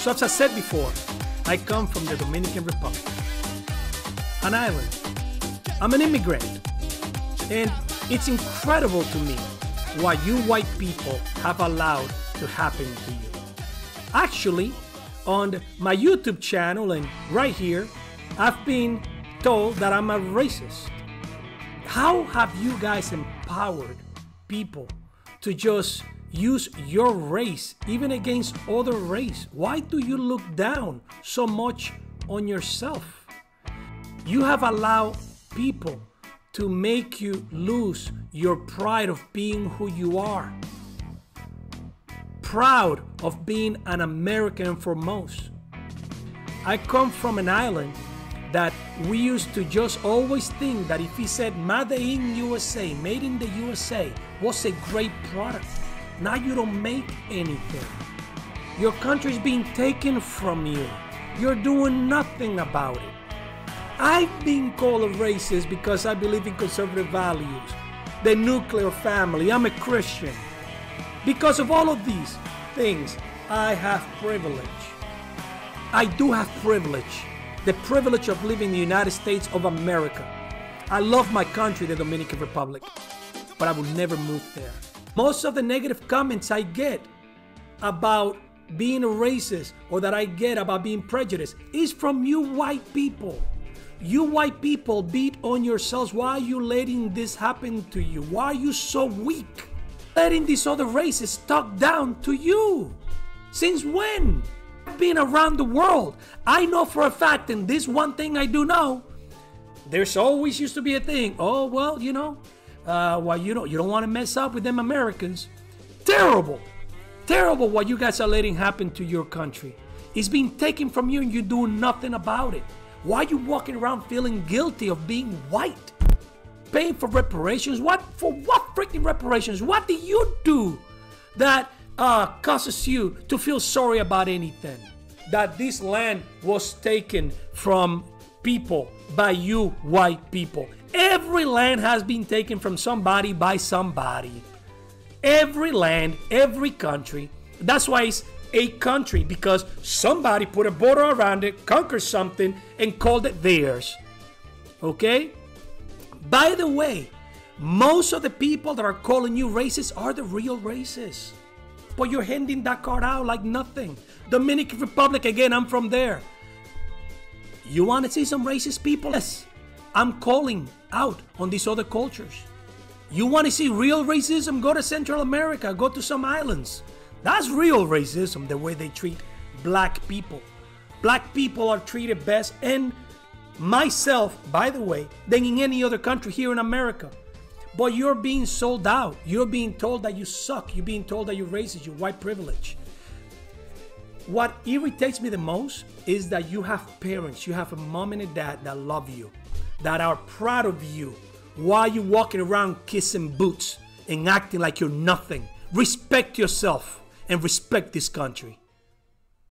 So, as I said before, I come from the Dominican Republic, an island. I'm an immigrant, and it's incredible to me what you white people have allowed to happen to you. Actually, on my YouTube channel and right here, I've been told that I'm a racist. How have you guys empowered people to just use your race even against other race? Why do you look down so much on yourself? You have allowed people to make you lose your pride of being who you are. Proud of being an American for most. I come from an island that we used to just always think that if he said made in USA, made in the USA, was a great product. Now you don't make anything. Your country's being taken from you. You're doing nothing about it. I've been called a racist because I believe in conservative values, the nuclear family. I'm a Christian. Because of all of these things, I have privilege. I do have privilege. The privilege of living in the United States of America. I love my country, the Dominican Republic, but I will never move there. Most of the negative comments I get about being a racist or that I get about being prejudiced is from you white people. You white people beat on yourselves. Why are you letting this happen to you? Why are you so weak? Letting these other races talk down to you. Since when? Being around the world, I know for a fact, and this one thing I do know, there's always used to be a thing. Oh well, you know, uh, well you don't you don't want to mess up with them Americans. Terrible, terrible what you guys are letting happen to your country. It's being taken from you and you do nothing about it. Why are you walking around feeling guilty of being white? Paying for reparations? What for what freaking reparations? What do you do that uh, causes you to feel sorry about anything? That this land was taken from people by you white people. Every land has been taken from somebody by somebody. Every land, every country. That's why it's a country because somebody put a border around it, conquered something, and called it theirs. Okay? By the way, most of the people that are calling you racist are the real racists. But you're handing that card out like nothing. Dominican Republic, again, I'm from there. You want to see some racist people? Yes. I'm calling out on these other cultures. You want to see real racism? Go to Central America, go to some islands. That's real racism, the way they treat black people. Black people are treated best, and myself, by the way, than in any other country here in America. But you're being sold out. You're being told that you suck. You're being told that you're racist, you're white privilege. What irritates me the most is that you have parents, you have a mom and a dad that love you, that are proud of you. Why are you walking around kissing boots and acting like you're nothing? Respect yourself and respect this country.